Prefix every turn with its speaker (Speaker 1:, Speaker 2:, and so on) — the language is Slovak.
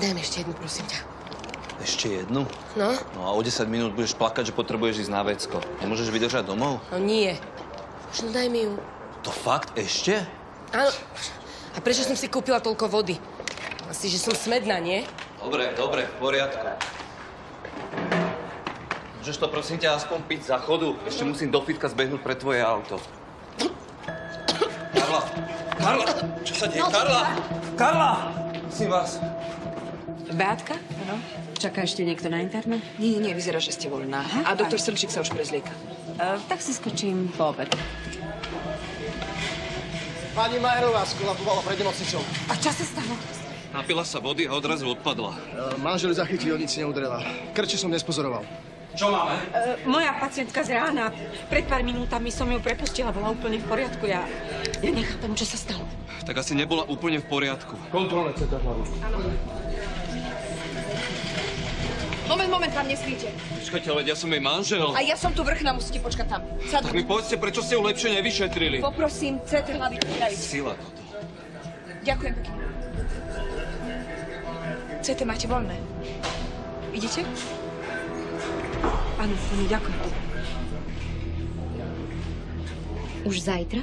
Speaker 1: Daj mi ešte jednu, prosím ťa.
Speaker 2: Ešte jednu?
Speaker 1: No?
Speaker 2: No a o 10 minút budeš plakať, že potrebuješ ísť na vecko. Nemôžeš vydržať domov?
Speaker 1: No nie. Už no daj mi ju.
Speaker 2: To fakt ešte?
Speaker 1: Áno. A prečo som si kúpila toľko vody? Asi, že som smedná, nie?
Speaker 2: Dobre, dobre, v poriadku. Môžeš to prosím ťa aspoň piť za chodu? Ešte musím do fitka zbehnúť pre tvoje auto. Karla! Karla! Čo sa deje? Karla! Karla! Prosím vás.
Speaker 3: Beatka?
Speaker 4: Áno.
Speaker 3: Čaká ešte niekto na interne?
Speaker 4: Nie, nie, vyzerá, že ste voľná. A doktor Srčík sa už prezlieka.
Speaker 3: Uh, tak si skočím po obed.
Speaker 5: Pani Majerová skolabovala pred nemocnicou.
Speaker 3: A čo sa stalo?
Speaker 2: Napila sa vody a odrazu odpadla.
Speaker 5: E, Manžel zachytil, nic si neudrela. Krče som nespozoroval.
Speaker 2: Čo máme?
Speaker 4: Uh, moja pacientka z rána, pred pár minútami som ju prepustila, bola úplne v poriadku. Ja, ja nechápem, čo sa stalo.
Speaker 2: Tak asi nebola úplne v poriadku.
Speaker 5: Kontrolné CT hlavy.
Speaker 4: Moment, moment, tam nesmíte.
Speaker 2: Počkajte, ale ja som jej manžel.
Speaker 4: A ja som tu vrchná, musíte počkať tam.
Speaker 2: Tak mi povedzte, prečo ste ju lepšie nevyšetrili.
Speaker 4: Poprosím, CT hlavy pripraviť.
Speaker 2: Sila toto.
Speaker 4: Ďakujem pekne. CT máte voľné. Idete? Áno, ďakujem.
Speaker 6: Už zajtra?